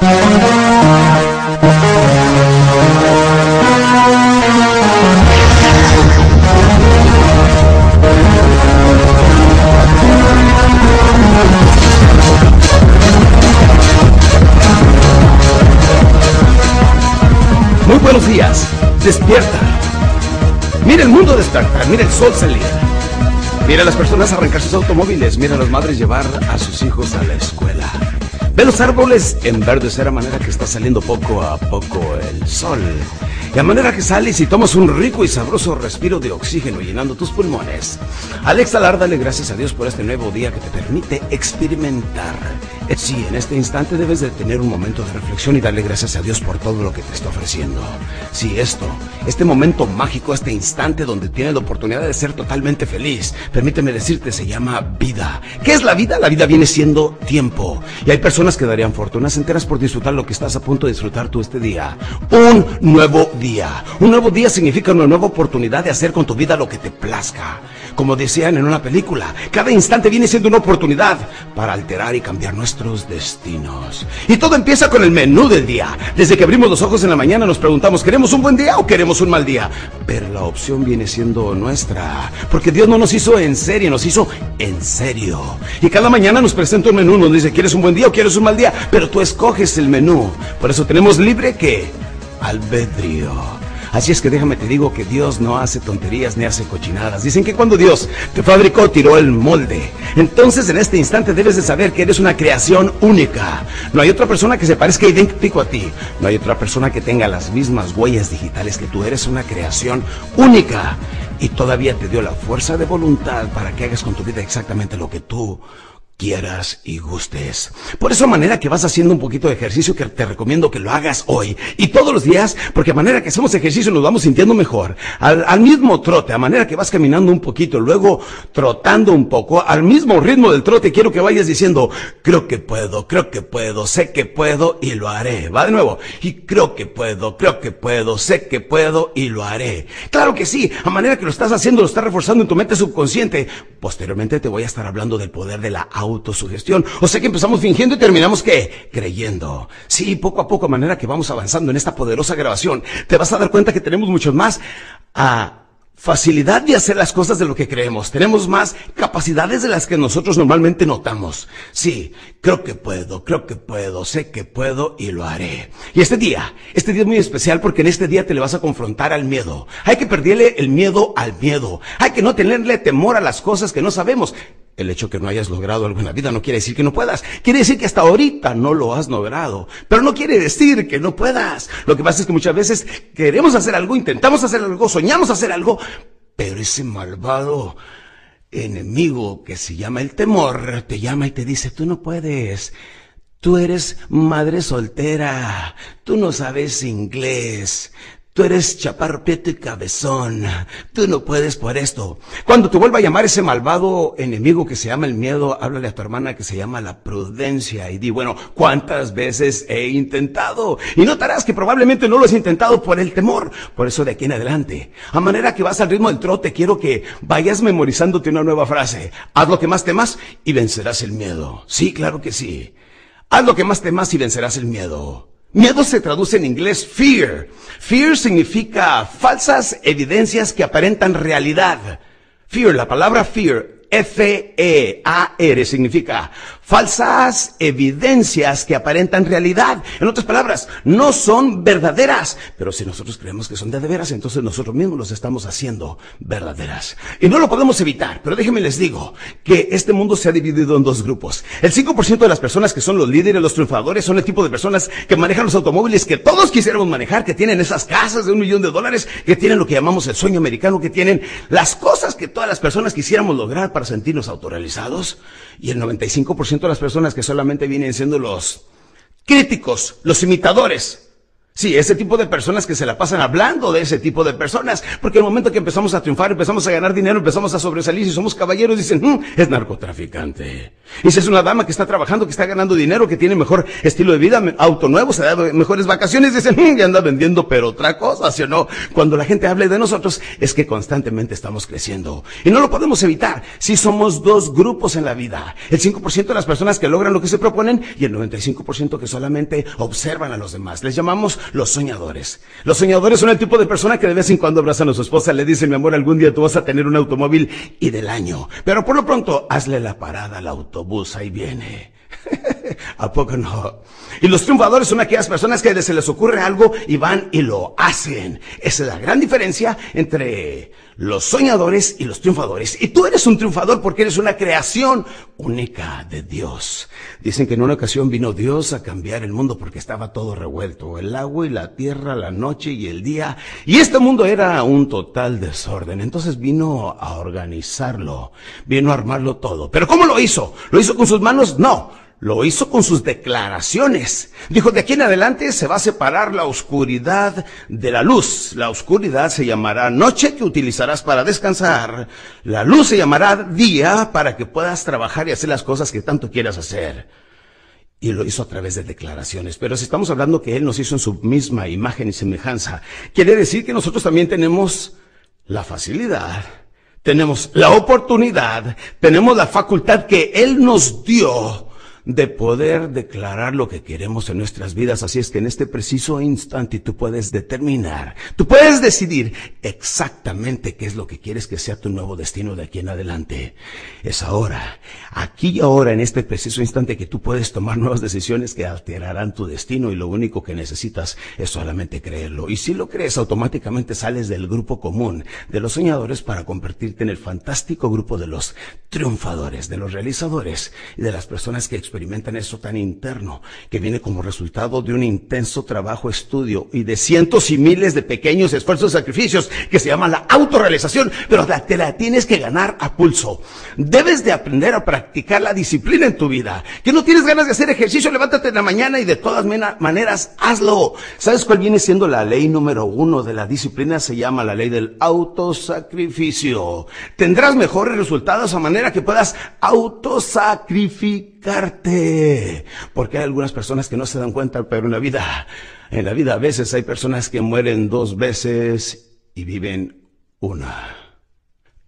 Muy buenos días. Despierta. Mira el mundo despertar. Mira el sol salir. Mira a las personas arrancar sus automóviles. Mira a las madres llevar a sus hijos a la escuela. Ve los árboles enverdecer a manera que está saliendo poco a poco el sol. Y a manera que sales y tomas un rico y sabroso respiro de oxígeno llenando tus pulmones. Al exhalar, dale gracias a Dios por este nuevo día que te permite experimentar. Sí, en este instante debes de tener un momento de reflexión y darle gracias a Dios por todo lo que te está ofreciendo. Sí, esto, este momento mágico, este instante donde tienes la oportunidad de ser totalmente feliz, permíteme decirte, se llama vida. ¿Qué es la vida? La vida viene siendo tiempo. Y hay personas que darían fortunas enteras por disfrutar lo que estás a punto de disfrutar tú este día. Un nuevo día. Un nuevo día significa una nueva oportunidad de hacer con tu vida lo que te plazca. Como decían en una película, cada instante viene siendo una oportunidad para alterar y cambiar destinos. Y todo empieza con el menú del día. Desde que abrimos los ojos en la mañana nos preguntamos, ¿queremos un buen día o queremos un mal día? Pero la opción viene siendo nuestra. Porque Dios no nos hizo en serie, nos hizo en serio. Y cada mañana nos presenta un menú, nos dice, ¿quieres un buen día o quieres un mal día? Pero tú escoges el menú. Por eso tenemos libre que albedrío. Así es que déjame te digo que Dios no hace tonterías ni hace cochinadas. Dicen que cuando Dios te fabricó, tiró el molde. Entonces en este instante debes de saber que eres una creación única. No hay otra persona que se parezca idéntico a ti. No hay otra persona que tenga las mismas huellas digitales que tú. Eres una creación única. Y todavía te dio la fuerza de voluntad para que hagas con tu vida exactamente lo que tú quieras y gustes. Por eso a manera que vas haciendo un poquito de ejercicio que te recomiendo que lo hagas hoy y todos los días, porque a manera que hacemos ejercicio nos vamos sintiendo mejor. Al, mismo trote, a manera que vas caminando un poquito, luego trotando un poco, al mismo ritmo del trote quiero que vayas diciendo, creo que puedo, creo que puedo, sé que puedo y lo haré. Va de nuevo. Y creo que puedo, creo que puedo, sé que puedo y lo haré. Claro que sí, a manera que lo estás haciendo, lo estás reforzando en tu mente subconsciente. Posteriormente te voy a estar hablando del poder de la autosugestión. O sea que empezamos fingiendo y terminamos ¿qué? Creyendo. Sí, poco a poco, a manera que vamos avanzando en esta poderosa grabación, te vas a dar cuenta que tenemos muchos más a facilidad de hacer las cosas de lo que creemos. Tenemos más capacidades de las que nosotros normalmente notamos. Sí, creo que puedo, creo que puedo, sé que puedo y lo haré. Y este día, este día es muy especial porque en este día te le vas a confrontar al miedo. Hay que perderle el miedo al miedo. Hay que no tenerle temor a las cosas que no sabemos. El hecho que no hayas logrado algo en la vida no quiere decir que no puedas. Quiere decir que hasta ahorita no lo has logrado. Pero no quiere decir que no puedas. Lo que pasa es que muchas veces queremos hacer algo, intentamos hacer algo, soñamos hacer algo, pero ese malvado enemigo que se llama el temor te llama y te dice, tú no puedes. Tú eres madre soltera. Tú no sabes inglés. Tú eres y cabezón. Tú no puedes por esto. Cuando te vuelva a llamar ese malvado enemigo que se llama el miedo, háblale a tu hermana que se llama la prudencia y di, bueno, ¿cuántas veces he intentado? Y notarás que probablemente no lo has intentado por el temor. Por eso de aquí en adelante, a manera que vas al ritmo del trote, quiero que vayas memorizándote una nueva frase. Haz lo que más temas y vencerás el miedo. Sí, claro que sí. Haz lo que más temas y vencerás el miedo. Miedo se traduce en inglés fear. Fear significa falsas evidencias que aparentan realidad. Fear, la palabra fear, F-E-A-R significa falsas evidencias que aparentan realidad. En otras palabras, no son verdaderas. Pero si nosotros creemos que son de veras, entonces nosotros mismos los estamos haciendo verdaderas. Y no lo podemos evitar. Pero déjenme les digo que este mundo se ha dividido en dos grupos. El 5% de las personas que son los líderes, los triunfadores, son el tipo de personas que manejan los automóviles que todos quisiéramos manejar, que tienen esas casas de un millón de dólares, que tienen lo que llamamos el sueño americano, que tienen las cosas que todas las personas quisiéramos lograr para sentirnos autorrealizados. Y el 95% las personas que solamente vienen siendo los críticos, los imitadores. Sí, ese tipo de personas que se la pasan hablando de ese tipo de personas, porque el momento que empezamos a triunfar, empezamos a ganar dinero, empezamos a sobresalir, si somos caballeros, dicen, mm, es narcotraficante. Y si es una dama que está trabajando, que está ganando dinero, que tiene mejor estilo de vida, auto nuevo, se da mejores vacaciones, dicen, mm, ya anda vendiendo, pero otra cosa, ¿sí o no? Cuando la gente hable de nosotros, es que constantemente estamos creciendo. Y no lo podemos evitar. Si somos dos grupos en la vida, el 5% de las personas que logran lo que se proponen y el 95% que solamente observan a los demás. Les llamamos los soñadores. Los soñadores son el tipo de persona que de vez en cuando abrazan a su esposa, le dicen, mi amor, algún día tú vas a tener un automóvil y del año. Pero por lo pronto, hazle la parada al autobús, ahí viene. ¿A poco no? Y los triunfadores son aquellas personas que se les ocurre algo y van y lo hacen. Esa es la gran diferencia entre los soñadores y los triunfadores. Y tú eres un triunfador porque eres una creación única de Dios. Dicen que en una ocasión vino Dios a cambiar el mundo porque estaba todo revuelto. El agua y la tierra, la noche y el día. Y este mundo era un total desorden. Entonces vino a organizarlo. Vino a armarlo todo. Pero ¿cómo lo hizo? ¿Lo hizo con sus manos? No. Lo hizo con sus declaraciones. Dijo, de aquí en adelante se va a separar la oscuridad de la luz. La oscuridad se llamará noche que utilizarás para descansar. La luz se llamará día para que puedas trabajar y hacer las cosas que tanto quieras hacer. Y lo hizo a través de declaraciones. Pero si estamos hablando que Él nos hizo en su misma imagen y semejanza, quiere decir que nosotros también tenemos la facilidad, tenemos la oportunidad, tenemos la facultad que Él nos dio de poder declarar lo que queremos en nuestras vidas. Así es que en este preciso instante tú puedes determinar, tú puedes decidir exactamente qué es lo que quieres que sea tu nuevo destino de aquí en adelante. Es ahora, aquí y ahora, en este preciso instante que tú puedes tomar nuevas decisiones que alterarán tu destino y lo único que necesitas es solamente creerlo. Y si lo crees, automáticamente sales del grupo común de los soñadores para convertirte en el fantástico grupo de los triunfadores, de los realizadores y de las personas que experimentan eso tan interno, que viene como resultado de un intenso trabajo, estudio y de cientos y miles de pequeños esfuerzos y sacrificios que se llama la autorrealización, pero te la tienes que ganar a pulso. Debes de aprender a practicar la disciplina en tu vida. Que no tienes ganas de hacer ejercicio, levántate en la mañana y de todas maneras hazlo. ¿Sabes cuál viene siendo la ley número uno de la disciplina? Se llama la ley del autosacrificio. Tendrás mejores resultados a manera que puedas autosacrificar porque hay algunas personas que no se dan cuenta, pero en la vida, en la vida a veces hay personas que mueren dos veces y viven una.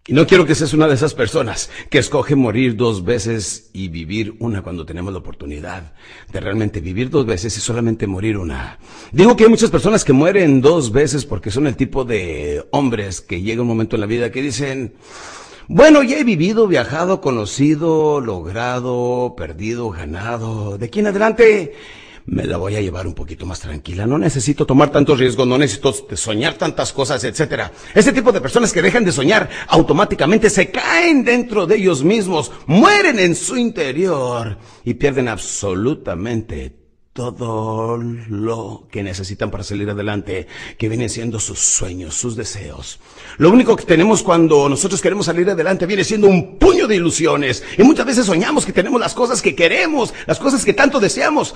Y no quiero que seas una de esas personas que escoge morir dos veces y vivir una cuando tenemos la oportunidad de realmente vivir dos veces y solamente morir una. Digo que hay muchas personas que mueren dos veces porque son el tipo de hombres que llega un momento en la vida que dicen, bueno, ya he vivido, viajado, conocido, logrado, perdido, ganado. De aquí en adelante me la voy a llevar un poquito más tranquila. No necesito tomar tantos riesgos, no necesito soñar tantas cosas, etcétera. Ese tipo de personas que dejan de soñar automáticamente se caen dentro de ellos mismos, mueren en su interior y pierden absolutamente todo lo que necesitan para salir adelante, que vienen siendo sus sueños, sus deseos. Lo único que tenemos cuando nosotros queremos salir adelante viene siendo un puño de ilusiones. Y muchas veces soñamos que tenemos las cosas que queremos, las cosas que tanto deseamos.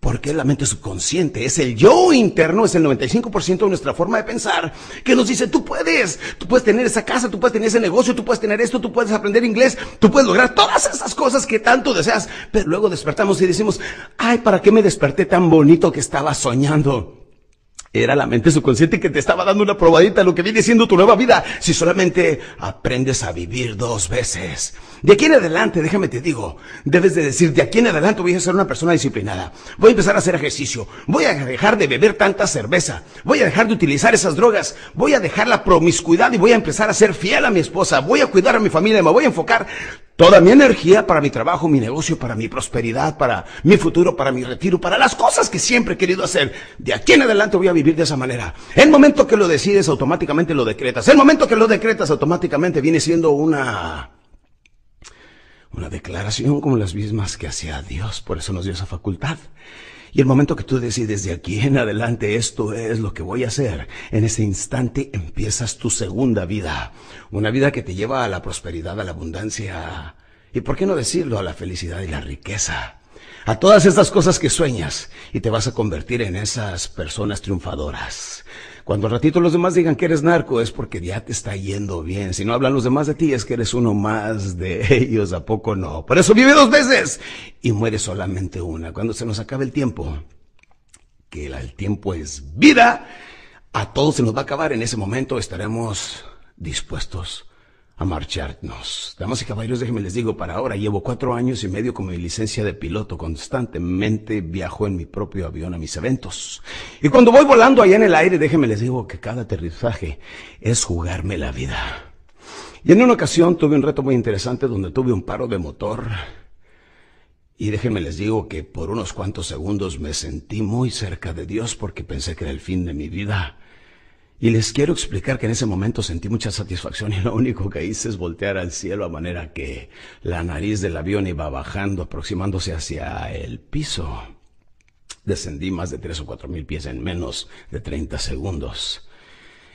Porque la mente subconsciente es el yo interno, es el 95% de nuestra forma de pensar, que nos dice, tú puedes, tú puedes tener esa casa, tú puedes tener ese negocio, tú puedes tener esto, tú puedes aprender inglés, tú puedes lograr todas esas cosas que tanto deseas. Pero luego despertamos y decimos, ay, ¿para qué me desperté tan bonito que estaba soñando? Era la mente subconsciente que te estaba dando una probadita de lo que viene siendo tu nueva vida si solamente aprendes a vivir dos veces. De aquí en adelante, déjame te digo, debes de decir, de aquí en adelante voy a ser una persona disciplinada. Voy a empezar a hacer ejercicio. Voy a dejar de beber tanta cerveza. Voy a dejar de utilizar esas drogas. Voy a dejar la promiscuidad y voy a empezar a ser fiel a mi esposa. Voy a cuidar a mi familia. Me voy a enfocar toda mi energía para mi trabajo, mi negocio, para mi prosperidad, para mi futuro, para mi retiro, para las cosas que siempre he querido hacer. De aquí en adelante voy a vivir de esa manera. El momento que lo decides, automáticamente lo decretas. El momento que lo decretas, automáticamente viene siendo una... Una declaración como las mismas que hacía Dios, por eso nos dio esa facultad. Y el momento que tú decides de aquí en adelante esto es lo que voy a hacer, en ese instante empiezas tu segunda vida. Una vida que te lleva a la prosperidad, a la abundancia y, ¿por qué no decirlo?, a la felicidad y la riqueza. a todas estas cosas que sueñas y te vas a convertir en esas personas triunfadoras. Cuando al ratito los demás digan que eres narco es porque ya te está yendo bien. Si no hablan los demás de ti es que eres uno más de ellos, ¿a poco no? Por eso vive dos veces y muere solamente una. Cuando se nos acabe el tiempo, que el tiempo es vida, a todos se nos va a acabar. En ese momento estaremos dispuestos a marcharnos. Damas y caballeros, déjenme les digo, para ahora llevo cuatro años y medio con mi licencia de piloto. Constantemente viajo en mi propio avión a mis eventos. Y cuando voy volando allá en el aire, déjenme les digo que cada aterrizaje es jugarme la vida. Y en una ocasión tuve un reto muy interesante donde tuve un paro de motor. Y déjenme les digo que por unos cuantos segundos me sentí muy cerca de Dios porque pensé que era el fin de mi vida. Y les quiero explicar que en ese momento sentí mucha satisfacción y lo único que hice es voltear al cielo a manera que la nariz del avión iba bajando, aproximándose hacia el piso. Descendí más de tres o cuatro mil pies en menos de treinta segundos.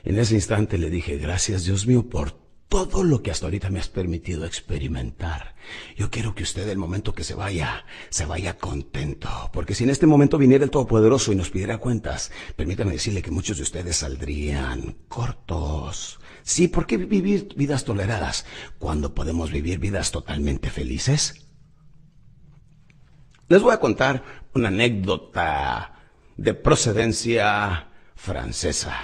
En ese instante le dije, gracias Dios mío por todo lo que hasta ahorita me has permitido experimentar. Yo quiero que usted, el momento que se vaya, se vaya contento. Porque si en este momento viniera el Todopoderoso y nos pidiera cuentas, permítame decirle que muchos de ustedes saldrían cortos. Sí, ¿por qué vivir vidas toleradas cuando podemos vivir vidas totalmente felices? Les voy a contar una anécdota de procedencia francesa.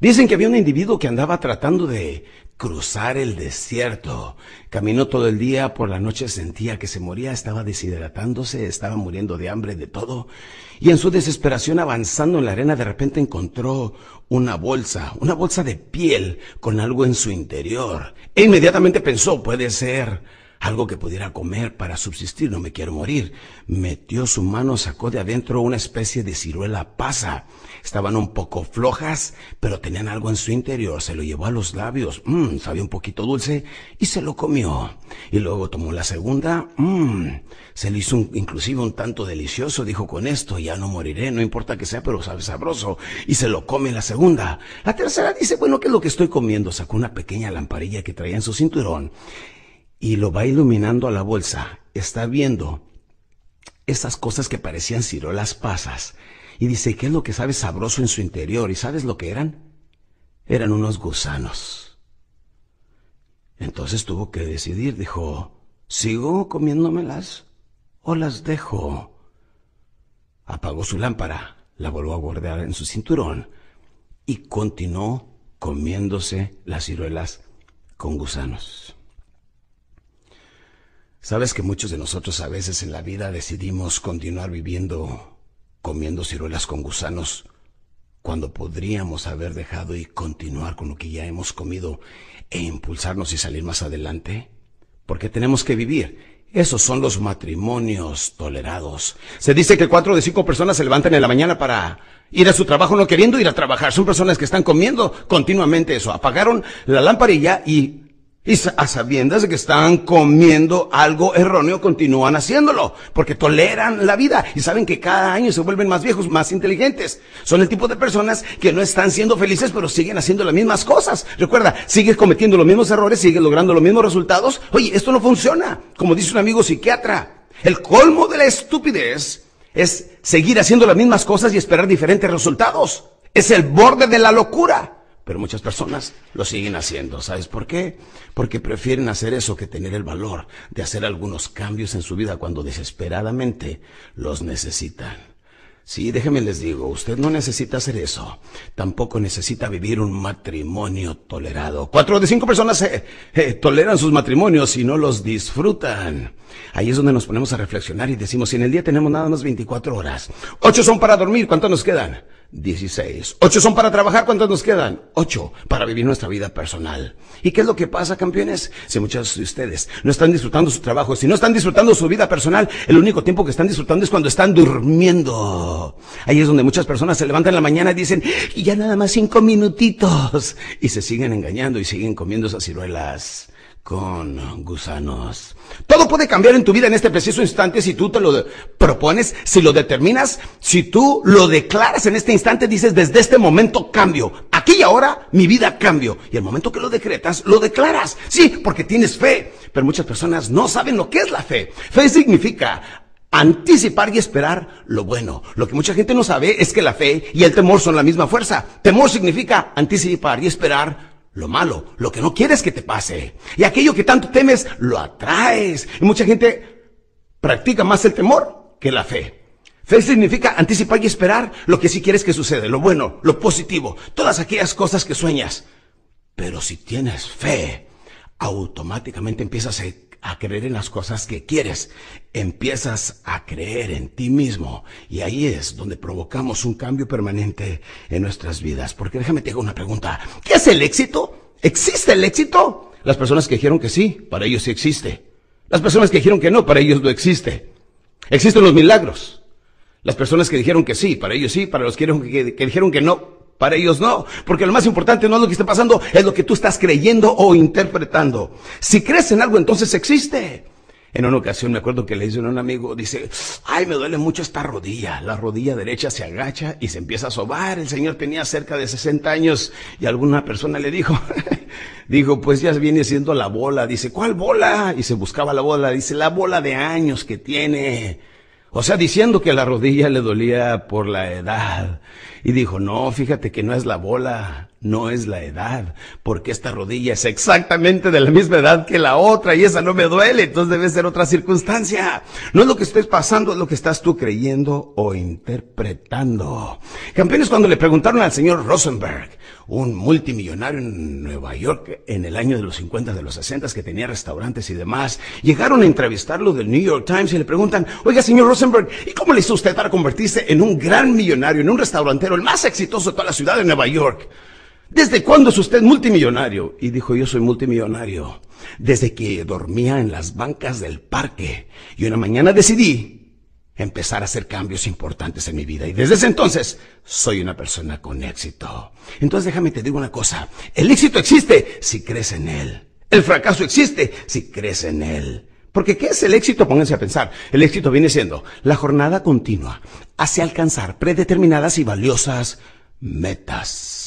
Dicen que había un individuo que andaba tratando de cruzar el desierto. Caminó todo el día, por la noche sentía que se moría, estaba deshidratándose, estaba muriendo de hambre, de todo. Y en su desesperación avanzando en la arena de repente encontró una bolsa, una bolsa de piel con algo en su interior. E inmediatamente pensó, puede ser algo que pudiera comer para subsistir, no me quiero morir. Metió su mano, sacó de adentro una especie de ciruela pasa. Estaban un poco flojas, pero tenían algo en su interior. Se lo llevó a los labios, mmm, sabía un poquito dulce, y se lo comió. Y luego tomó la segunda, mmm, se le hizo inclusive un tanto delicioso. Dijo, con esto ya no moriré, no importa que sea, pero sabe sabroso. Y se lo come la segunda. La tercera dice, bueno, ¿qué es lo que estoy comiendo? Sacó una pequeña lamparilla que traía en su cinturón y lo va iluminando a la bolsa. Está viendo esas cosas que parecían cirolas pasas. Y dice, ¿qué es lo que sabe sabroso en su interior? ¿Y sabes lo que eran? Eran unos gusanos. Entonces tuvo que decidir, dijo, ¿sigo comiéndomelas o las dejo? Apagó su lámpara, la volvió a guardar en su cinturón y continuó comiéndose las ciruelas con gusanos. Sabes que muchos de nosotros a veces en la vida decidimos continuar viviendo comiendo ciruelas con gusanos cuando podríamos haber dejado y continuar con lo que ya hemos comido e impulsarnos y salir más adelante? Porque tenemos que vivir. Esos son los matrimonios tolerados. Se dice que cuatro de cinco personas se levantan en la mañana para ir a su trabajo no queriendo ir a trabajar. Son personas que están comiendo continuamente eso. Apagaron la lámpara y ya y y a sabiendas de que están comiendo algo erróneo, continúan haciéndolo, porque toleran la vida y saben que cada año se vuelven más viejos, más inteligentes. Son el tipo de personas que no están siendo felices, pero siguen haciendo las mismas cosas. Recuerda, sigues cometiendo los mismos errores, sigues logrando los mismos resultados. Oye, esto no funciona. Como dice un amigo psiquiatra, el colmo de la estupidez es seguir haciendo las mismas cosas y esperar diferentes resultados. Es el borde de la locura. Pero muchas personas lo siguen haciendo. ¿Sabes por qué? Porque prefieren hacer eso que tener el valor de hacer algunos cambios en su vida cuando desesperadamente los necesitan. Sí, déjenme les digo, usted no necesita hacer eso. Tampoco necesita vivir un matrimonio tolerado. Cuatro de cinco personas eh, eh, toleran sus matrimonios y no los disfrutan. Ahí es donde nos ponemos a reflexionar y decimos, si en el día tenemos nada más 24 horas, ocho son para dormir, ¿cuántos nos quedan? 16. Ocho son para trabajar, ¿cuántos nos quedan? Ocho para vivir nuestra vida personal. ¿Y qué es lo que pasa, campeones? Si muchos de ustedes no están disfrutando su trabajo, si no están disfrutando su vida personal, el único tiempo que están disfrutando es cuando están durmiendo. Ahí es donde muchas personas se levantan en la mañana y dicen, y ya nada más cinco minutitos. Y se siguen engañando y siguen comiendo esas ciruelas con gusanos. Todo puede cambiar en tu vida en este preciso instante si tú te lo propones, si lo determinas, si tú lo declaras en este instante, dices, desde este momento cambio. Aquí y ahora mi vida cambio. Y el momento que lo decretas, lo declaras. Sí, porque tienes fe. Pero muchas personas no saben lo que es la fe. Fe significa Anticipar y esperar lo bueno. Lo que mucha gente no sabe es que la fe y el temor son la misma fuerza. Temor significa anticipar y esperar lo malo, lo que no quieres que te pase. Y aquello que tanto temes, lo atraes. Y mucha gente practica más el temor que la fe. Fe significa anticipar y esperar lo que sí quieres que suceda, lo bueno, lo positivo, todas aquellas cosas que sueñas. Pero si tienes fe, automáticamente empiezas a creer en las cosas que quieres. Empiezas a creer en ti mismo. Y ahí es donde provocamos un cambio permanente en nuestras vidas. Porque déjame te hago una pregunta. ¿Qué es el éxito? ¿Existe el éxito? Las personas que dijeron que sí, para ellos sí existe. Las personas que dijeron que no, para ellos no existe. Existen los milagros. Las personas que dijeron que sí, para ellos sí, para los que, que dijeron que no, para ellos no, porque lo más importante no es lo que está pasando, es lo que tú estás creyendo o interpretando. Si crees en algo, entonces existe. En una ocasión me acuerdo que le hice a un amigo, dice, ay, me duele mucho esta rodilla. La rodilla derecha se agacha y se empieza a sobar. El señor tenía cerca de 60 años y alguna persona le dijo, dijo, pues ya viene siendo la bola. Dice, ¿cuál bola? Y se buscaba la bola. Dice, la bola de años que tiene. O sea, diciendo que la rodilla le dolía por la edad. Y dijo, no, fíjate que no es la bola, no es la edad, porque esta rodilla es exactamente de la misma edad que la otra y esa no me duele, entonces debe ser otra circunstancia. No es lo que estés pasando, es lo que estás tú creyendo o interpretando. Campeones, cuando le preguntaron al señor Rosenberg, un multimillonario en Nueva York en el año de los 50, de los 60, que tenía restaurantes y demás, llegaron a entrevistarlo del New York Times y le preguntan, oiga, señor Rosenberg, ¿y cómo le hizo usted para convertirse en un gran millonario, en un restaurantero, el más exitoso de toda la ciudad de Nueva York? ¿Desde cuándo es usted multimillonario? Y dijo, yo soy multimillonario. Desde que dormía en las bancas del parque. Y una mañana decidí empezar a hacer cambios importantes en mi vida. Y desde ese entonces soy una persona con éxito. Entonces déjame te digo una cosa. El éxito existe si crees en él. El fracaso existe si crees en él. Porque ¿qué es el éxito? Pónganse a pensar. El éxito viene siendo la jornada continua hacia alcanzar predeterminadas y valiosas metas.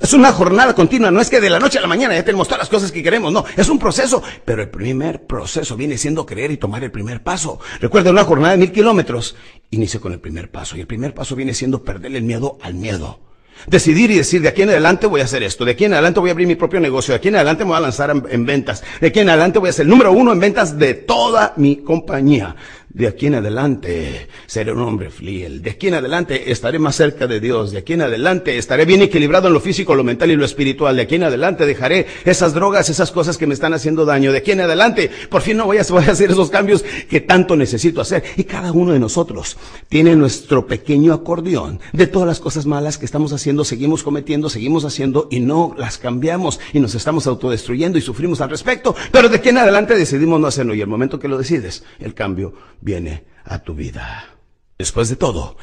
Es una jornada continua, no es que de la noche a la mañana ya tenemos todas las cosas que queremos, no, es un proceso, pero el primer proceso viene siendo creer y tomar el primer paso. Recuerda una jornada de mil kilómetros, inicia con el primer paso y el primer paso viene siendo perderle el miedo al miedo. Decidir y decir, de aquí en adelante voy a hacer esto, de aquí en adelante voy a abrir mi propio negocio, de aquí en adelante me voy a lanzar en ventas, de aquí en adelante voy a ser el número uno en ventas de toda mi compañía. De aquí en adelante seré un hombre fiel. De aquí en adelante estaré más cerca de Dios. De aquí en adelante estaré bien equilibrado en lo físico, lo mental y lo espiritual. De aquí en adelante dejaré esas drogas, esas cosas que me están haciendo daño. De aquí en adelante, por fin no voy a, voy a hacer esos cambios que tanto necesito hacer. Y cada uno de nosotros tiene nuestro pequeño acordeón de todas las cosas malas que estamos haciendo, seguimos cometiendo, seguimos haciendo y no las cambiamos y nos estamos autodestruyendo y sufrimos al respecto. Pero de aquí en adelante decidimos no hacerlo y el momento que lo decides, el cambio viene a tu vida. Después de todo,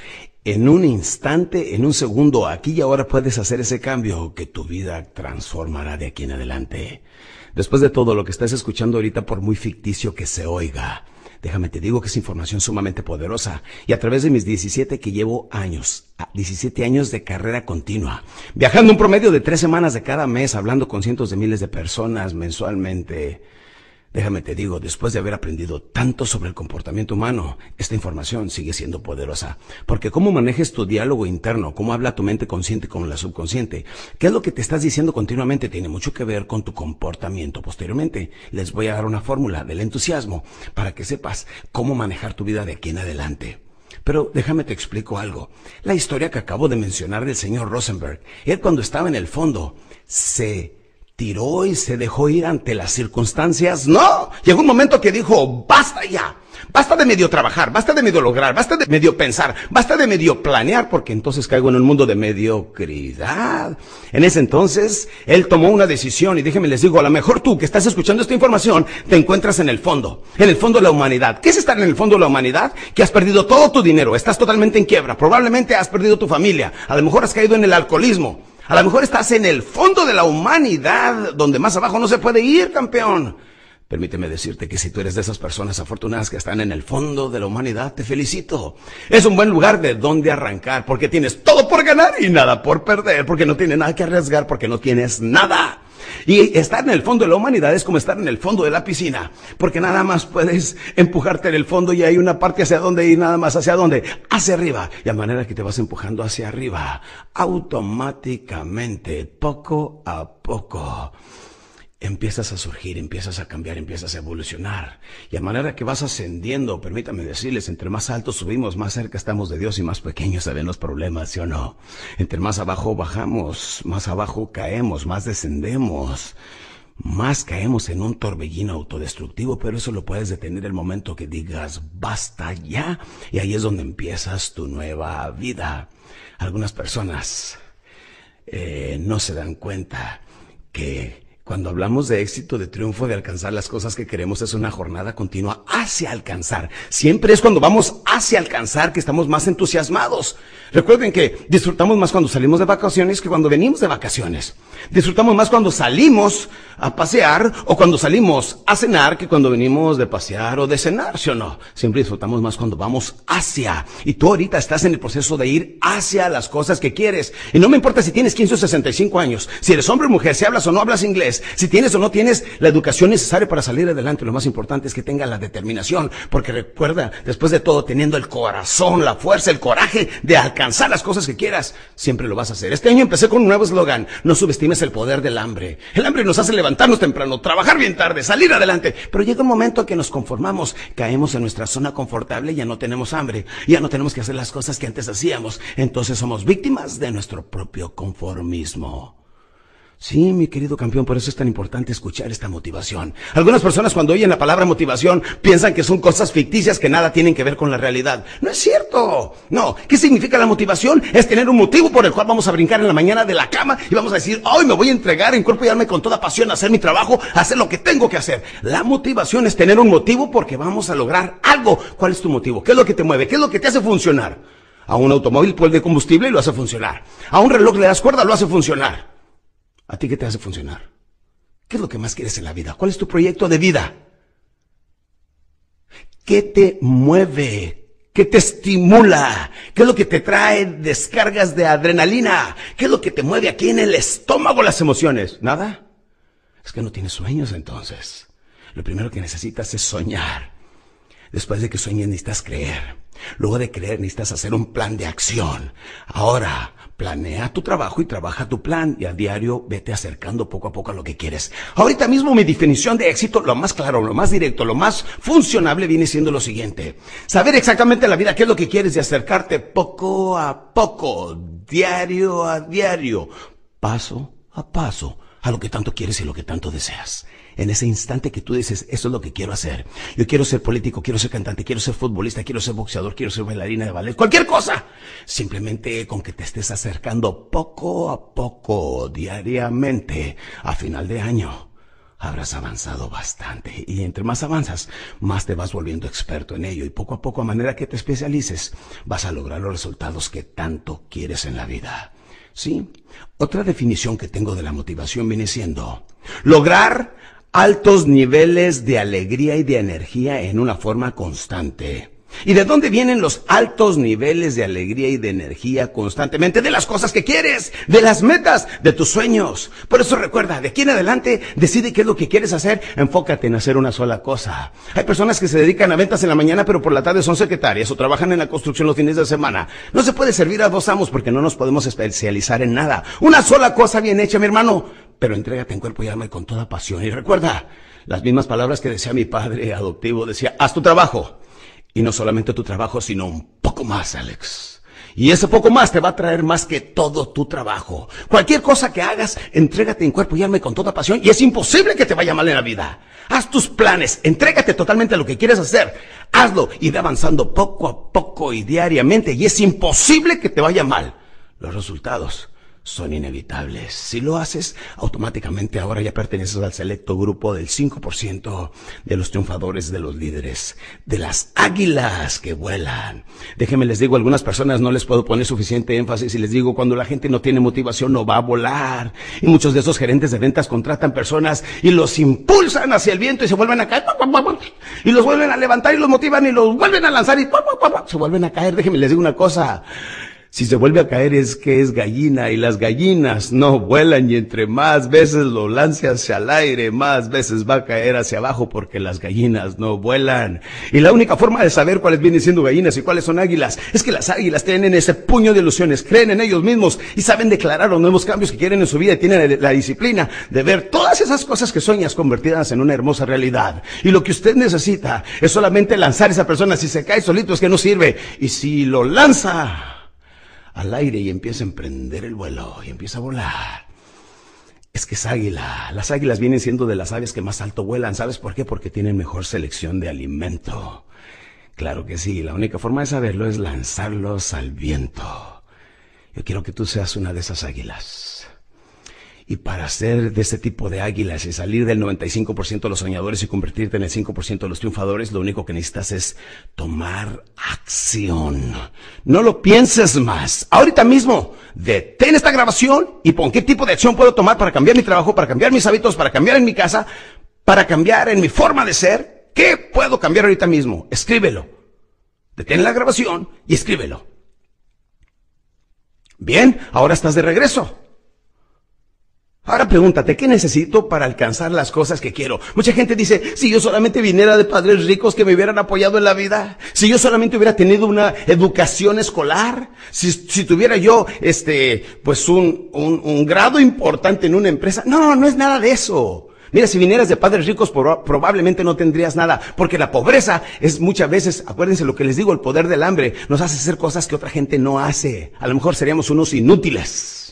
en un instante, en un segundo, aquí y ahora puedes hacer ese cambio que tu vida transformará de aquí en adelante. Después de todo, lo que estás escuchando ahorita, por muy ficticio que se oiga, déjame te digo que es información sumamente poderosa. Y a través de mis 17 que llevo años, 17 años de carrera continua, viajando un promedio de tres semanas de cada mes, hablando con cientos de miles de personas mensualmente, Déjame te digo, después de haber aprendido tanto sobre el comportamiento humano, esta información sigue siendo poderosa. Porque cómo manejes tu diálogo interno, cómo habla tu mente consciente con la subconsciente, qué es lo que te estás diciendo continuamente, tiene mucho que ver con tu comportamiento posteriormente. Les voy a dar una fórmula del entusiasmo para que sepas cómo manejar tu vida de aquí en adelante. Pero déjame te explico algo. La historia que acabo de mencionar del señor Rosenberg, él cuando estaba en el fondo, se tiró y se dejó ir ante las circunstancias. No, llegó un momento que dijo, basta ya. Basta de medio trabajar, basta de medio lograr, basta de medio pensar, basta de medio planear, porque entonces caigo en un mundo de mediocridad. En ese entonces, él tomó una decisión y déjenme les digo, a lo mejor tú que estás escuchando esta información, te encuentras en el fondo, en el fondo de la humanidad. ¿Qué es estar en el fondo de la humanidad? Que has perdido todo tu dinero, estás totalmente en quiebra, probablemente has perdido tu familia, a lo mejor has caído en el alcoholismo. A lo mejor estás en el fondo de la humanidad, donde más abajo no se puede ir, campeón. Permíteme decirte que si tú eres de esas personas afortunadas que están en el fondo de la humanidad, te felicito. Es un buen lugar de donde arrancar, porque tienes todo por ganar y nada por perder, porque no tienes nada que arriesgar, porque no tienes nada. Y estar en el fondo de la humanidad es como estar en el fondo de la piscina, porque nada más puedes empujarte en el fondo y hay una parte hacia donde ir, nada más hacia dónde, hacia arriba. Y a manera que te vas empujando hacia arriba, automáticamente, poco a poco empiezas a surgir, empiezas a cambiar, empiezas a evolucionar. Y a manera que vas ascendiendo, permítame decirles, entre más alto subimos, más cerca estamos de Dios y más pequeños se los problemas, ¿sí o no? Entre más abajo bajamos, más abajo caemos, más descendemos. Más caemos en un torbellino autodestructivo, pero eso lo puedes detener el momento que digas basta ya, y ahí es donde empiezas tu nueva vida. Algunas personas eh, no se dan cuenta que cuando hablamos de éxito, de triunfo, de alcanzar las cosas que queremos, es una jornada continua hacia alcanzar. Siempre es cuando vamos hacia alcanzar que estamos más entusiasmados. Recuerden que disfrutamos más cuando salimos de vacaciones que cuando venimos de vacaciones. Disfrutamos más cuando salimos a pasear o cuando salimos a cenar que cuando venimos de pasear o de cenar, ¿sí o no? Siempre disfrutamos más cuando vamos hacia. Y tú ahorita estás en el proceso de ir hacia las cosas que quieres. Y no me importa si tienes 15 o 65 años, si eres hombre o mujer, si hablas o no hablas inglés, si tienes o no tienes la educación necesaria para salir adelante. Lo más importante es que tengas la determinación, porque recuerda, después de todo, teniendo el corazón, la fuerza, el coraje de alcanzar las cosas que quieras, siempre lo vas a hacer. Este año empecé con un nuevo eslogan, no subestimes el poder del hambre. El hambre nos hace levantarnos temprano, trabajar bien tarde, salir adelante. Pero llega un momento en que nos conformamos, caemos en nuestra zona confortable y ya no tenemos hambre, ya no tenemos que hacer las cosas que antes hacíamos. Entonces somos víctimas de nuestro propio conformismo. Sí, mi querido campeón, por eso es tan importante escuchar esta motivación. Algunas personas cuando oyen la palabra motivación piensan que son cosas ficticias que nada tienen que ver con la realidad. No es cierto. No. ¿Qué significa la motivación? Es tener un motivo por el cual vamos a brincar en la mañana de la cama y vamos a decir, hoy me voy a entregar en cuerpo y alma con toda pasión a hacer mi trabajo, a hacer lo que tengo que hacer. La motivación es tener un motivo porque vamos a lograr algo. ¿Cuál es tu motivo? ¿Qué es lo que te mueve? ¿Qué es lo que te hace funcionar? A un automóvil puede de combustible y lo hace funcionar. A un reloj le das cuerda, lo hace funcionar. ¿A ti qué te hace funcionar? ¿Qué es lo que más quieres en la vida? ¿Cuál es tu proyecto de vida? ¿Qué te mueve? ¿Qué te estimula? ¿Qué es lo que te trae descargas de adrenalina? ¿Qué es lo que te mueve aquí en el estómago las emociones? ¿Nada? Es que no tienes sueños entonces. Lo primero que necesitas es soñar. Después de que sueñes necesitas creer. Luego de creer necesitas hacer un plan de acción. Ahora, Planea tu trabajo y trabaja tu plan y a diario vete acercando poco a poco a lo que quieres. Ahorita mismo mi definición de éxito, lo más claro, lo más directo, lo más funcionable viene siendo lo siguiente. Saber exactamente la vida qué es lo que quieres y acercarte poco a poco, diario a diario, paso a paso a lo que tanto quieres y lo que tanto deseas en ese instante que tú dices, eso es lo que quiero hacer. Yo quiero ser político, quiero ser cantante, quiero ser futbolista, quiero ser boxeador, quiero ser bailarina de ballet, cualquier cosa. Simplemente con que te estés acercando poco a poco, diariamente, a final de año. Habrás avanzado bastante y entre más avanzas, más te vas volviendo experto en ello y poco a poco a manera que te especialices, vas a lograr los resultados que tanto quieres en la vida. ¿Sí? Otra definición que tengo de la motivación viene siendo lograr altos niveles de alegría y de energía en una forma constante. ¿Y de dónde vienen los altos niveles de alegría y de energía constantemente? De las cosas que quieres, de las metas, de tus sueños. Por eso recuerda, de aquí en adelante, decide qué es lo que quieres hacer, enfócate en hacer una sola cosa. Hay personas que se dedican a ventas en la mañana, pero por la tarde son secretarias o trabajan en la construcción los fines de semana. No se puede servir a dos amos porque no nos podemos especializar en nada. Una sola cosa bien hecha, mi hermano pero entrégate en cuerpo y alma y con toda pasión. Y recuerda las mismas palabras que decía mi padre adoptivo, decía, haz tu trabajo. Y no solamente tu trabajo, sino un poco más, Alex. Y ese poco más te va a traer más que todo tu trabajo. Cualquier cosa que hagas, entrégate en cuerpo y alma y con toda pasión. Y es imposible que te vaya mal en la vida. Haz tus planes, entrégate totalmente a lo que quieres hacer. Hazlo y ve avanzando poco a poco y diariamente. Y es imposible que te vaya mal. Los resultados son inevitables. Si lo haces, automáticamente ahora ya perteneces al selecto grupo del 5% de los triunfadores, de los líderes, de las águilas que vuelan. Déjenme les digo, algunas personas no les puedo poner suficiente énfasis y les digo, cuando la gente no tiene motivación no va a volar. Y muchos de esos gerentes de ventas contratan personas y los impulsan hacia el viento y se vuelven a caer. Y los vuelven a levantar y los motivan y los vuelven a lanzar y se vuelven a caer. Déjenme les digo una cosa. Si se vuelve a caer es que es gallina y las gallinas no vuelan y entre más veces lo lance hacia el aire, más veces va a caer hacia abajo porque las gallinas no vuelan. Y la única forma de saber cuáles vienen siendo gallinas y cuáles son águilas es que las águilas tienen ese puño de ilusiones, creen en ellos mismos y saben declarar los nuevos cambios que quieren en su vida y tienen la disciplina de ver todas esas cosas que sueñas convertidas en una hermosa realidad. Y lo que usted necesita es solamente lanzar esa persona. Si se cae solito es que no sirve. Y si lo lanza, al aire y empieza a emprender el vuelo y empieza a volar. Es que es águila. Las águilas vienen siendo de las aves que más alto vuelan. ¿Sabes por qué? Porque tienen mejor selección de alimento. Claro que sí. La única forma de saberlo es lanzarlos al viento. Yo quiero que tú seas una de esas águilas. Y para ser de ese tipo de águilas y salir del 95% de los soñadores y convertirte en el 5% de los triunfadores, lo único que necesitas es tomar acción. No lo pienses más. Ahorita mismo, detén esta grabación y pon qué tipo de acción puedo tomar para cambiar mi trabajo, para cambiar mis hábitos, para cambiar en mi casa, para cambiar en mi forma de ser. ¿Qué puedo cambiar ahorita mismo? Escríbelo. Detén la grabación y escríbelo. Bien, ahora estás de regreso. Ahora pregúntate, ¿qué necesito para alcanzar las cosas que quiero? Mucha gente dice, si yo solamente viniera de padres ricos que me hubieran apoyado en la vida, si yo solamente hubiera tenido una educación escolar, si, si tuviera yo, este, pues un, un, un, grado importante en una empresa. No, no es nada de eso. Mira, si vinieras de padres ricos probablemente no tendrías nada, porque la pobreza es muchas veces, acuérdense lo que les digo, el poder del hambre nos hace hacer cosas que otra gente no hace. A lo mejor seríamos unos inútiles.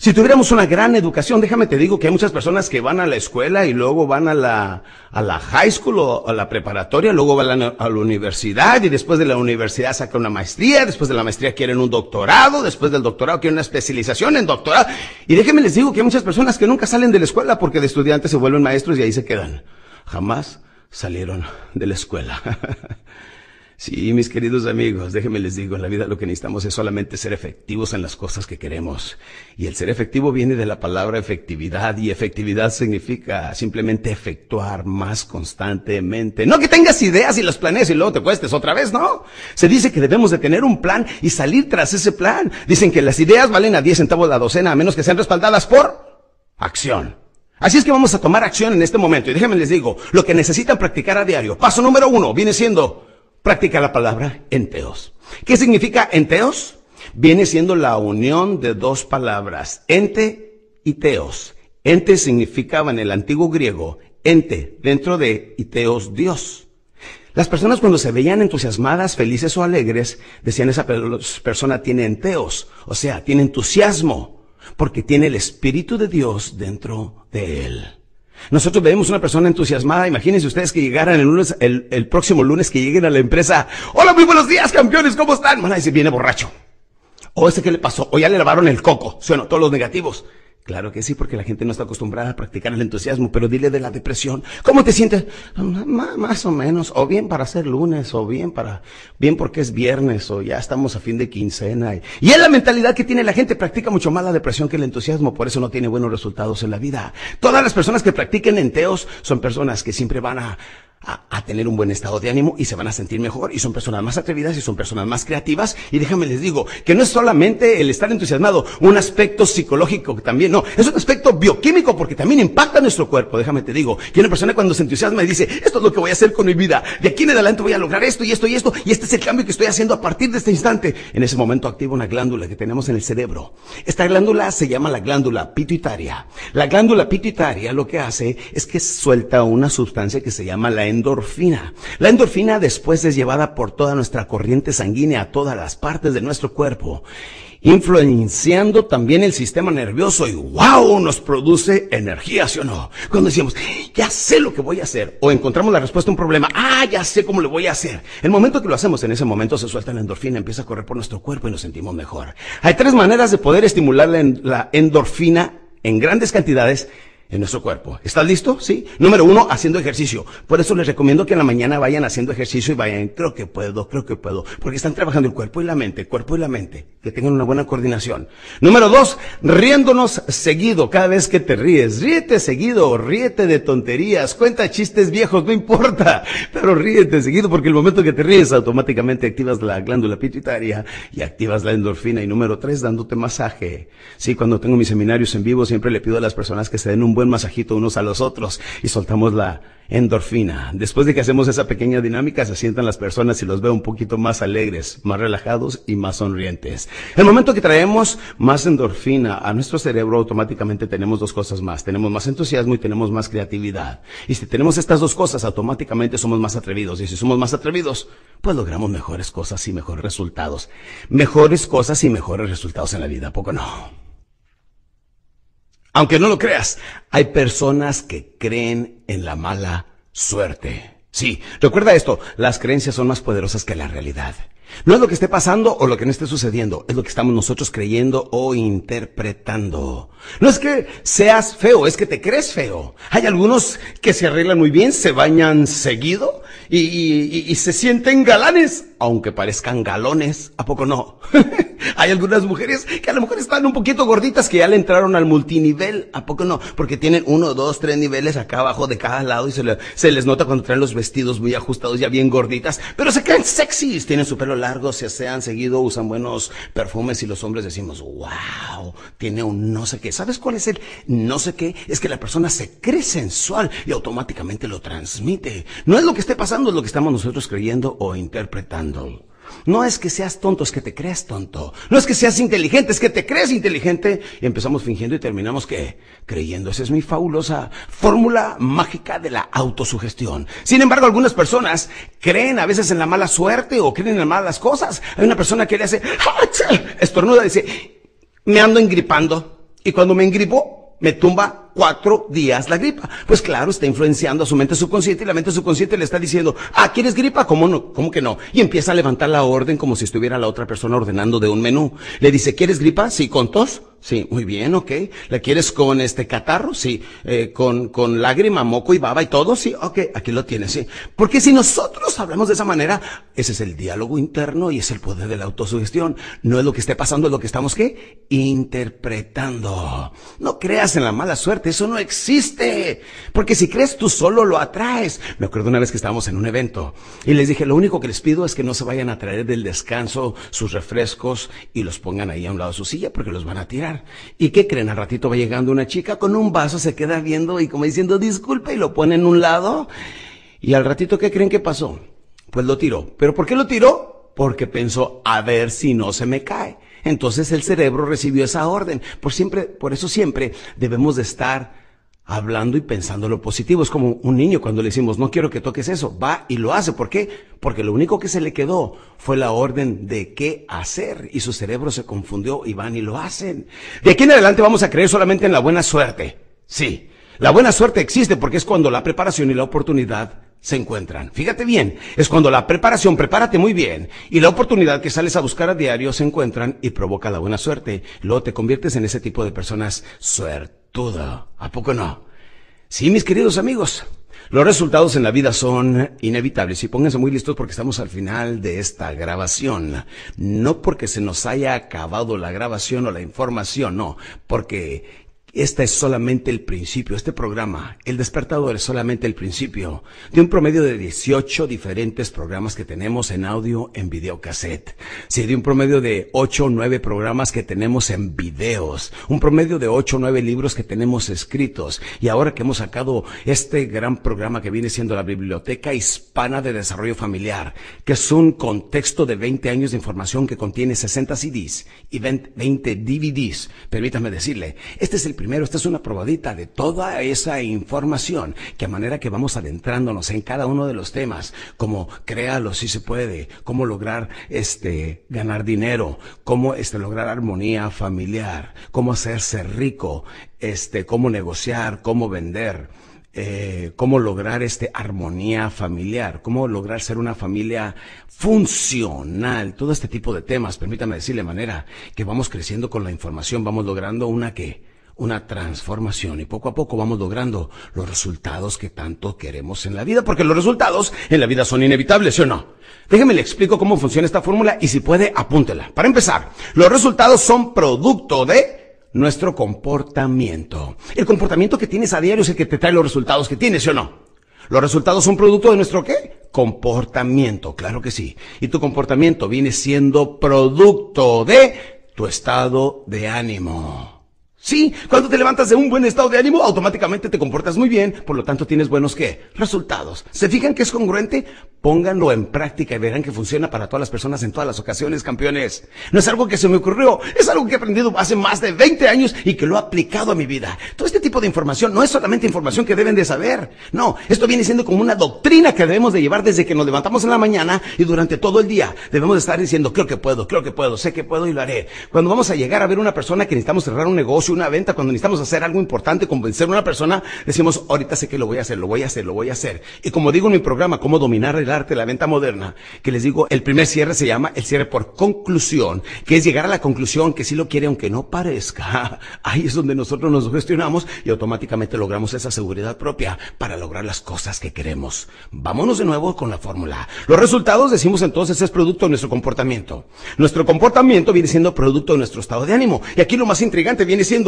Si tuviéramos una gran educación, déjame te digo que hay muchas personas que van a la escuela y luego van a la, a la high school o a la preparatoria, luego van a la, universidad y después de la universidad sacan una maestría, después de la maestría quieren un doctorado, después del doctorado quieren una especialización en doctorado. Y déjenme les digo que hay muchas personas que nunca salen de la escuela porque de estudiantes se vuelven maestros y ahí se quedan. Jamás salieron de la escuela. Sí, mis queridos amigos, déjenme les digo, en la vida lo que necesitamos es solamente ser efectivos en las cosas que queremos. Y el ser efectivo viene de la palabra efectividad y efectividad significa simplemente efectuar más constantemente. No que tengas ideas y las planees y luego te cuestes otra vez, ¿no? Se dice que debemos de tener un plan y salir tras ese plan. Dicen que las ideas valen a 10 centavos la docena a menos que sean respaldadas por acción. Así es que vamos a tomar acción en este momento y déjenme les digo, lo que necesitan practicar a diario. Paso número uno viene siendo Practica la palabra enteos. ¿Qué significa enteos? Viene siendo la unión de dos palabras, ente y teos. Ente significaba en el antiguo griego ente, dentro de y Dios. Las personas cuando se veían entusiasmadas, felices o alegres, decían esa persona tiene enteos, o sea, tiene entusiasmo, porque tiene el Espíritu de Dios dentro de él. Nosotros vemos una persona entusiasmada. Imagínense ustedes que llegaran el lunes, el, próximo lunes que lleguen a la empresa. Hola, muy buenos días, campeones, ¿cómo están? Van a decir, viene borracho. O ese que le pasó, o ya le lavaron el coco. Suena todos los negativos. Claro que sí, porque la gente no está acostumbrada a practicar el entusiasmo, pero dile de la depresión. ¿Cómo te sientes? más o menos, o bien para ser lunes, o bien para, bien porque es viernes, o ya estamos a fin de quincena. Y, es la mentalidad que tiene la gente, practica mucho más la depresión que el entusiasmo, por eso no tiene buenos resultados en la vida. Todas las personas que practiquen enteos son personas que siempre van a, a, tener un buen estado de ánimo y se van a sentir mejor y son personas más atrevidas y son personas más creativas y déjame les digo que no es solamente el estar entusiasmado, un aspecto psicológico que también no, es un aspecto bioquímico porque también impacta nuestro cuerpo, déjame te digo, que una persona cuando se entusiasma dice, esto es lo que voy a hacer con mi vida, de aquí en adelante voy a lograr esto y esto y esto y este es el cambio que estoy haciendo a partir de este instante, en ese momento activa una glándula que tenemos en el cerebro. Esta glándula se llama la glándula pituitaria. La glándula pituitaria lo que hace es que suelta una sustancia que se llama la endorfina. La endorfina después es llevada por toda nuestra corriente sanguínea a todas las partes de nuestro cuerpo influenciando también el sistema nervioso y wow, nos produce energía, ¿sí o no? Cuando decimos, ya sé lo que voy a hacer, o encontramos la respuesta a un problema, ah, ya sé cómo lo voy a hacer. El momento que lo hacemos, en ese momento se suelta la endorfina, empieza a correr por nuestro cuerpo y nos sentimos mejor. Hay tres maneras de poder estimular la endorfina en grandes cantidades en nuestro cuerpo. ¿Estás listo? Sí. Número uno, haciendo ejercicio. Por eso les recomiendo que en la mañana vayan haciendo ejercicio y vayan, creo que puedo, creo que puedo, porque están trabajando el cuerpo y la mente, cuerpo y la mente, que tengan una buena coordinación. Número dos, riéndonos seguido, cada vez que te ríes. Ríete seguido, ríete de tonterías, cuenta chistes viejos, no importa, pero ríete seguido porque el momento que te ríes automáticamente activas la glándula pituitaria y activas la endorfina. Y número tres, dándote masaje. Sí, cuando tengo mis seminarios en vivo siempre le pido a las personas que se den un buen masajito unos a los otros y soltamos la endorfina. Después de que hacemos esa pequeña dinámica, se sientan las personas y los veo un poquito más alegres, más relajados y más sonrientes. El momento que traemos más endorfina a nuestro cerebro, automáticamente tenemos dos cosas más. Tenemos más entusiasmo y tenemos más creatividad. Y si tenemos estas dos cosas, automáticamente somos más atrevidos. Y si somos más atrevidos, pues logramos mejores cosas y mejores resultados. Mejores cosas y mejores resultados en la vida, ¿poco no? Aunque no lo creas, hay personas que creen en la mala suerte. Sí, recuerda esto, las creencias son más poderosas que la realidad. No es lo que esté pasando o lo que no esté sucediendo, es lo que estamos nosotros creyendo o interpretando. No es que seas feo, es que te crees feo. Hay algunos que se arreglan muy bien, se bañan seguido y, se sienten galanes, aunque parezcan galones. ¿A poco no? Hay algunas mujeres que a lo mejor están un poquito gorditas que ya le entraron al multinivel. ¿A poco no? Porque tienen uno, dos, tres niveles acá abajo de cada lado y se, les nota cuando traen los vestidos muy ajustados, ya bien gorditas. Pero se creen sexys, tienen su pelo largo, se asean seguido, usan buenos perfumes y los hombres decimos, wow, tiene un no sé qué. ¿Sabes cuál es el no sé qué? Es que la persona se cree sensual y automáticamente lo transmite. No es lo que esté pasando, es lo que estamos nosotros creyendo o interpretando. No es que seas tonto, es que te creas tonto. No es que seas inteligente, es que te crees inteligente. Y empezamos fingiendo y terminamos que creyendo. Esa es mi fabulosa fórmula mágica de la autosugestión. Sin embargo, algunas personas creen a veces en la mala suerte o creen en malas cosas. Hay una persona que le hace, estornuda y dice, me ando engripando. Y cuando me engripo, me tumba cuatro días la gripa. Pues claro, está influenciando a su mente subconsciente y la mente subconsciente le está diciendo, ah, ¿quieres gripa? ¿Cómo no? ¿Cómo que no? Y empieza a levantar la orden como si estuviera la otra persona ordenando de un menú. Le dice, ¿quieres gripa? Sí, con tos. Sí, muy bien, ok. ¿La quieres con este catarro? Sí. Eh, con, con lágrima, moco y baba y todo? Sí, ok, aquí lo tienes, sí. Porque si nosotros hablamos de esa manera, ese es el diálogo interno y es el poder de la autosugestión. No es lo que esté pasando, es lo que estamos, ¿qué? Interpretando. No creas en la mala suerte, eso no existe. Porque si crees tú solo lo atraes. Me acuerdo una vez que estábamos en un evento y les dije, lo único que les pido es que no se vayan a traer del descanso sus refrescos y los pongan ahí a un lado de su silla porque los van a tirar. ¿Y qué creen? Al ratito va llegando una chica con un vaso, se queda viendo y como diciendo disculpe y lo pone en un lado. Y al ratito, ¿qué creen que pasó? Pues lo tiró. ¿Pero por qué lo tiró? Porque pensó, a ver si no se me cae. Entonces el cerebro recibió esa orden. Por siempre, por eso siempre debemos de estar hablando y pensando lo positivo. Es como un niño cuando le decimos, no quiero que toques eso, va y lo hace. ¿Por qué? Porque lo único que se le quedó fue la orden de qué hacer y su cerebro se confundió y van y lo hacen. De aquí en adelante vamos a creer solamente en la buena suerte. Sí, la buena suerte existe porque es cuando la preparación y la oportunidad se encuentran. Fíjate bien, es cuando la preparación, prepárate muy bien, y la oportunidad que sales a buscar a diario se encuentran y provoca la buena suerte. Luego te conviertes en ese tipo de personas suerte todo. ¿A poco no? Sí, mis queridos amigos. Los resultados en la vida son inevitables y pónganse muy listos porque estamos al final de esta grabación. No porque se nos haya acabado la grabación o la información, no, porque este es solamente el principio, este programa, El Despertador es solamente el principio de un promedio de 18 diferentes programas que tenemos en audio, en videocassette. Sí, de un promedio de 8 o 9 programas que tenemos en videos, un promedio de 8 o 9 libros que tenemos escritos. Y ahora que hemos sacado este gran programa que viene siendo la Biblioteca Hispana de Desarrollo Familiar, que es un contexto de 20 años de información que contiene 60 CDs y 20 DVDs, permítame decirle, este es el primero, esta es una probadita de toda esa información, que a manera que vamos adentrándonos en cada uno de los temas, como créalo si se puede, cómo lograr este ganar dinero, cómo este lograr armonía familiar, cómo hacerse rico, este cómo negociar, cómo vender, eh, cómo lograr este armonía familiar, cómo lograr ser una familia funcional, todo este tipo de temas, permítame decirle de manera que vamos creciendo con la información, vamos logrando una que una transformación y poco a poco vamos logrando los resultados que tanto queremos en la vida, porque los resultados en la vida son inevitables, ¿sí o no? Déjeme le explico cómo funciona esta fórmula y si puede, apúntela. Para empezar, los resultados son producto de nuestro comportamiento. El comportamiento que tienes a diario es el que te trae los resultados que tienes, ¿sí o no? Los resultados son producto de nuestro qué? Comportamiento, claro que sí. Y tu comportamiento viene siendo producto de tu estado de ánimo. Sí, cuando te levantas de un buen estado de ánimo, automáticamente te comportas muy bien, por lo tanto tienes buenos qué? Resultados. ¿Se fijan que es congruente? Pónganlo en práctica y verán que funciona para todas las personas en todas las ocasiones, campeones. No es algo que se me ocurrió, es algo que he aprendido hace más de 20 años y que lo he aplicado a mi vida. Todo este tipo de información no es solamente información que deben de saber. No, esto viene siendo como una doctrina que debemos de llevar desde que nos levantamos en la mañana y durante todo el día. Debemos de estar diciendo, creo que puedo, creo que puedo, sé que puedo y lo haré. Cuando vamos a llegar a ver una persona que necesitamos cerrar un negocio, una venta, cuando necesitamos hacer algo importante, convencer a una persona, decimos, ahorita sé que lo voy a hacer, lo voy a hacer, lo voy a hacer. Y como digo en mi programa, cómo dominar el arte de la venta moderna, que les digo, el primer cierre se llama el cierre por conclusión, que es llegar a la conclusión que sí lo quiere aunque no parezca. Ahí es donde nosotros nos gestionamos y automáticamente logramos esa seguridad propia para lograr las cosas que queremos. Vámonos de nuevo con la fórmula. Los resultados, decimos entonces, es producto de nuestro comportamiento. Nuestro comportamiento viene siendo producto de nuestro estado de ánimo. Y aquí lo más intrigante viene siendo,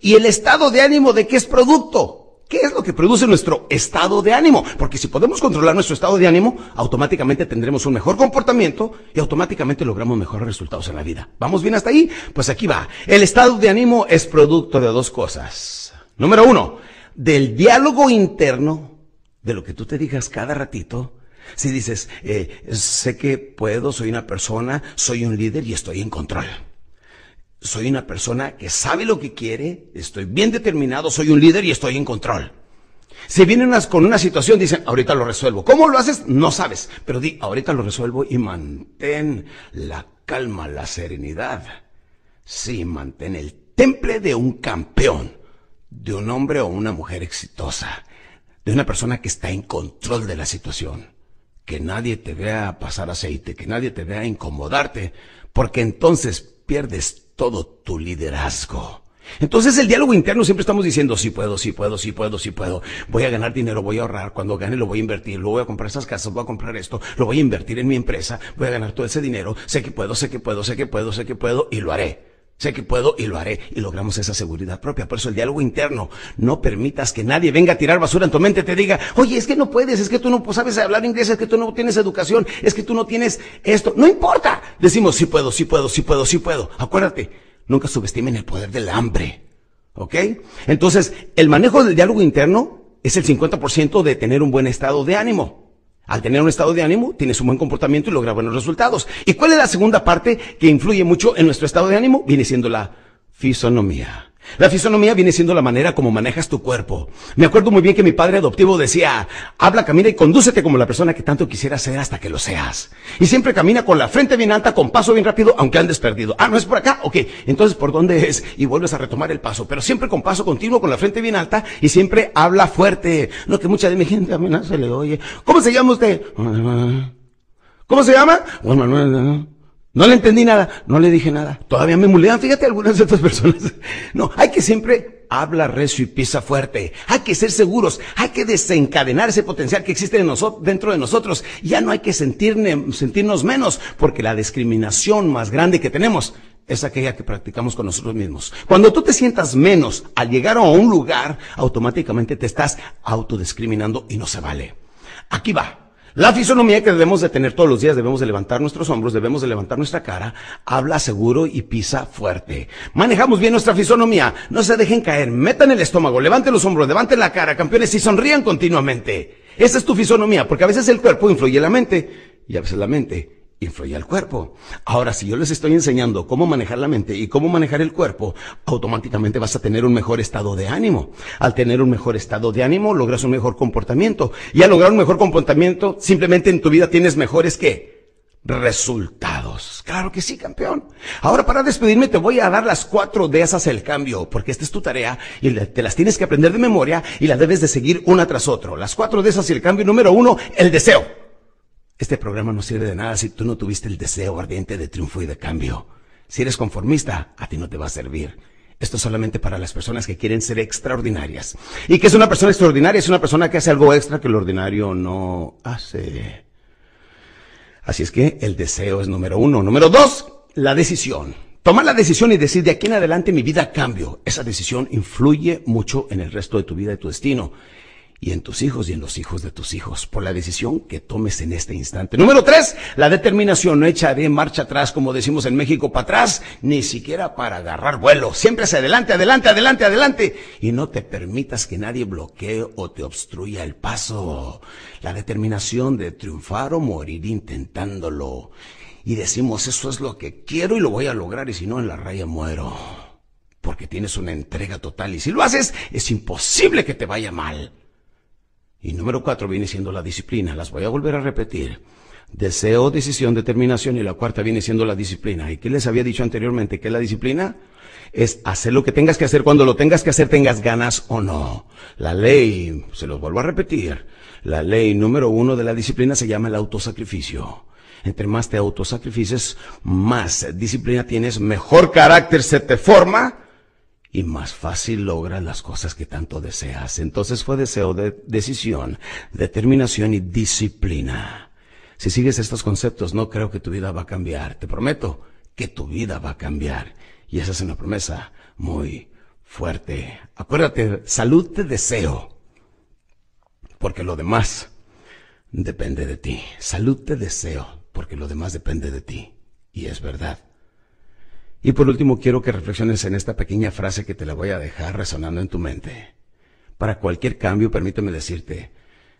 ¿y el estado de ánimo de qué es producto? ¿Qué es lo que produce nuestro estado de ánimo? Porque si podemos controlar nuestro estado de ánimo, automáticamente tendremos un mejor comportamiento y automáticamente logramos mejores resultados en la vida. ¿Vamos bien hasta ahí? Pues aquí va. El estado de ánimo es producto de dos cosas. Número uno, del diálogo interno, de lo que tú te digas cada ratito. Si dices, eh, sé que puedo, soy una persona, soy un líder y estoy en control soy una persona que sabe lo que quiere, estoy bien determinado, soy un líder y estoy en control. Si vienen con una situación, dicen, ahorita lo resuelvo. ¿Cómo lo haces? No sabes. Pero di, ahorita lo resuelvo y mantén la calma, la serenidad. Sí, mantén el temple de un campeón, de un hombre o una mujer exitosa, de una persona que está en control de la situación. Que nadie te vea pasar aceite, que nadie te vea incomodarte, porque entonces pierdes todo tu liderazgo. Entonces el diálogo interno siempre estamos diciendo, sí puedo, sí puedo, sí puedo, sí puedo. Voy a ganar dinero, voy a ahorrar. Cuando gane lo voy a invertir, lo voy a comprar esas casas, voy a comprar esto, lo voy a invertir en mi empresa, voy a ganar todo ese dinero. Sé que puedo, sé que puedo, sé que puedo, sé que puedo y lo haré. Sé que puedo y lo haré. Y logramos esa seguridad propia. Por eso el diálogo interno. No permitas que nadie venga a tirar basura en tu mente y te diga, oye, es que no puedes, es que tú no sabes hablar inglés, es que tú no tienes educación, es que tú no tienes esto. No importa. Decimos, sí puedo, sí puedo, sí puedo, sí puedo. Acuérdate, Nunca subestimen el poder del hambre. ¿Ok? Entonces, el manejo del diálogo interno es el 50% de tener un buen estado de ánimo. Al tener un estado de ánimo, tienes un buen comportamiento y logras buenos resultados. ¿Y cuál es la segunda parte que influye mucho en nuestro estado de ánimo? Viene siendo la fisonomía. La fisonomía viene siendo la manera como manejas tu cuerpo. Me acuerdo muy bien que mi padre adoptivo decía, habla, camina y condúcete como la persona que tanto quisiera ser hasta que lo seas. Y siempre camina con la frente bien alta, con paso bien rápido, aunque andes perdido. Ah, ¿no es por acá? Ok, entonces ¿por dónde es? Y vuelves a retomar el paso, pero siempre con paso continuo, con la frente bien alta y siempre habla fuerte. No que mucha de mi gente a mí no se le oye. ¿Cómo se llama usted? ¿Cómo se llama? Juan Manuel. No le entendí nada, no le dije nada. Todavía me mulean, fíjate algunas de estas personas. No, hay que siempre habla recio y pisa fuerte. Hay que ser seguros, hay que desencadenar ese potencial que existe dentro de nosotros. Ya no hay que sentirnos menos, porque la discriminación más grande que tenemos es aquella que practicamos con nosotros mismos. Cuando tú te sientas menos al llegar a un lugar, automáticamente te estás autodiscriminando y no se vale. Aquí va. La fisonomía que debemos de tener todos los días, debemos de levantar nuestros hombros, debemos de levantar nuestra cara, habla seguro y pisa fuerte. Manejamos bien nuestra fisonomía, no se dejen caer, metan el estómago, levanten los hombros, levanten la cara, campeones, y sonrían continuamente. Esa es tu fisonomía, porque a veces el cuerpo influye en la mente, y a veces la mente influye al cuerpo. Ahora, si yo les estoy enseñando cómo manejar la mente y cómo manejar el cuerpo, automáticamente vas a tener un mejor estado de ánimo. Al tener un mejor estado de ánimo, logras un mejor comportamiento. Y al lograr un mejor comportamiento, simplemente en tu vida tienes mejores que resultados. Claro que sí, campeón. Ahora para despedirme te voy a dar las cuatro de esas el cambio, porque esta es tu tarea y te las tienes que aprender de memoria y las debes de seguir una tras otra. Las cuatro de esas y el cambio número uno, el deseo. Este programa no sirve de nada si tú no tuviste el deseo ardiente de triunfo y de cambio. Si eres conformista, a ti no te va a servir. Esto es solamente para las personas que quieren ser extraordinarias. ¿Y que es una persona extraordinaria? Es una persona que hace algo extra que el ordinario no hace. Así es que el deseo es número uno. Número dos, la decisión. Tomar la decisión y decir de aquí en adelante mi vida cambio. Esa decisión influye mucho en el resto de tu vida y tu destino y en tus hijos y en los hijos de tus hijos por la decisión que tomes en este instante. Número tres, la determinación. No echaré marcha atrás, como decimos en México, para atrás, ni siquiera para agarrar vuelo. Siempre hacia adelante, adelante, adelante, adelante. Y no te permitas que nadie bloquee o te obstruya el paso. La determinación de triunfar o morir intentándolo. Y decimos, eso es lo que quiero y lo voy a lograr y si no, en la raya muero. Porque tienes una entrega total y si lo haces, es imposible que te vaya mal. Y número cuatro viene siendo la disciplina. Las voy a volver a repetir. Deseo, decisión, determinación y la cuarta viene siendo la disciplina. ¿Y qué les había dicho anteriormente? ¿Qué es la disciplina? Es hacer lo que tengas que hacer cuando lo tengas que hacer, tengas ganas o no. La ley, se los vuelvo a repetir, la ley número uno de la disciplina se llama el autosacrificio. Entre más te autosacrifices, más disciplina tienes, mejor carácter se te forma y más fácil logras las cosas que tanto deseas. Entonces fue deseo de decisión, determinación y disciplina. Si sigues estos conceptos, no creo que tu vida va a cambiar. Te prometo que tu vida va a cambiar. Y esa es una promesa muy fuerte. Acuérdate, salud te deseo. Porque lo demás depende de ti. Salud te deseo. Porque lo demás depende de ti. Y es verdad. Y por último, quiero que reflexiones en esta pequeña frase que te la voy a dejar resonando en tu mente. Para cualquier cambio, permíteme decirte,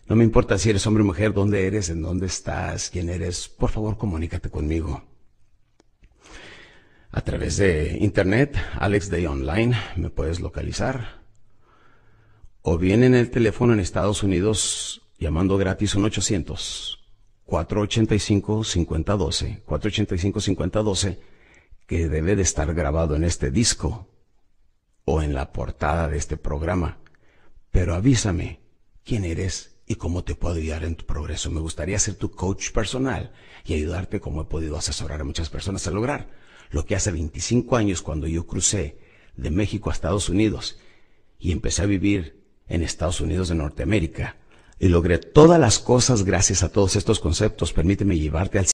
no me importa si eres hombre o mujer, dónde eres, en dónde estás, quién eres, por favor comunícate conmigo. A través de internet, Alex Day Online, me puedes localizar. O bien en el teléfono en Estados Unidos, llamando gratis 1 800 485 5012, 485 5012 que debe de estar grabado en este disco o en la portada de este programa. Pero avísame quién eres y cómo te puedo ayudar en tu progreso. Me gustaría ser tu coach personal y ayudarte como he podido asesorar a muchas personas a lograr lo que hace 25 años cuando yo crucé de México a Estados Unidos y empecé a vivir en Estados Unidos de Norteamérica y logré todas las cosas gracias a todos estos conceptos. Permíteme llevarte al